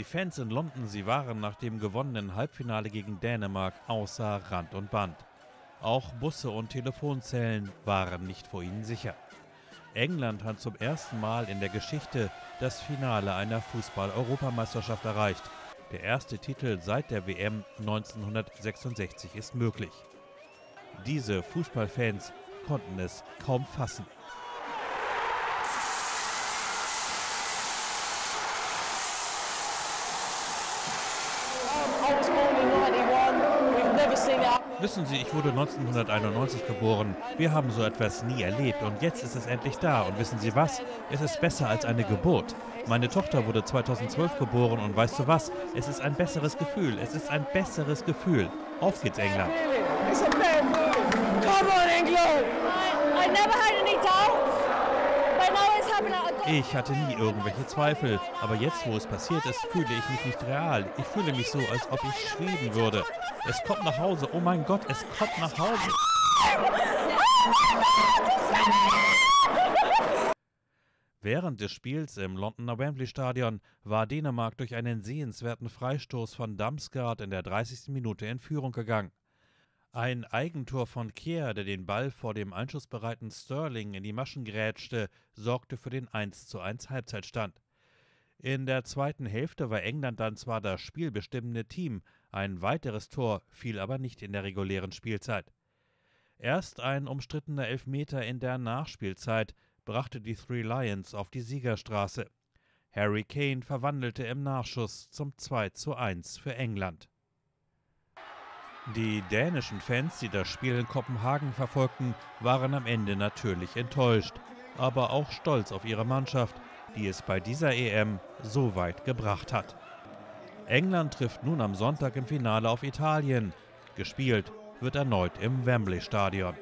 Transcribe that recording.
Die Fans in London, sie waren nach dem gewonnenen Halbfinale gegen Dänemark außer Rand und Band. Auch Busse und Telefonzellen waren nicht vor ihnen sicher. England hat zum ersten Mal in der Geschichte das Finale einer Fußball-Europameisterschaft erreicht. Der erste Titel seit der WM 1966 ist möglich. Diese Fußballfans konnten es kaum fassen. Wissen Sie, ich wurde 1991 geboren. Wir haben so etwas nie erlebt und jetzt ist es endlich da. Und wissen Sie was? Es ist besser als eine Geburt. Meine Tochter wurde 2012 geboren und weißt du was? Es ist ein besseres Gefühl. Es ist ein besseres Gefühl. Auf geht's, England. Come on, England! I, I never had any doubts. Ich hatte nie irgendwelche Zweifel, aber jetzt, wo es passiert ist, fühle ich mich nicht real. Ich fühle mich so, als ob ich schweben würde. Es kommt nach Hause. Oh mein Gott, es kommt nach Hause. Während des Spiels im Londoner Wembley Stadion war Dänemark durch einen sehenswerten Freistoß von Damsgaard in der 30. Minute in Führung gegangen. Ein Eigentor von Kehr, der den Ball vor dem einschussbereiten Sterling in die Maschen grätschte, sorgte für den 1:1 Halbzeitstand. In der zweiten Hälfte war England dann zwar das spielbestimmende Team, ein weiteres Tor fiel aber nicht in der regulären Spielzeit. Erst ein umstrittener Elfmeter in der Nachspielzeit brachte die Three Lions auf die Siegerstraße. Harry Kane verwandelte im Nachschuss zum 2:1 für England. Die dänischen Fans, die das Spiel in Kopenhagen verfolgten, waren am Ende natürlich enttäuscht, aber auch stolz auf ihre Mannschaft, die es bei dieser EM so weit gebracht hat. England trifft nun am Sonntag im Finale auf Italien. Gespielt wird erneut im Wembley Stadion.